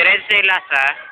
13 Laza.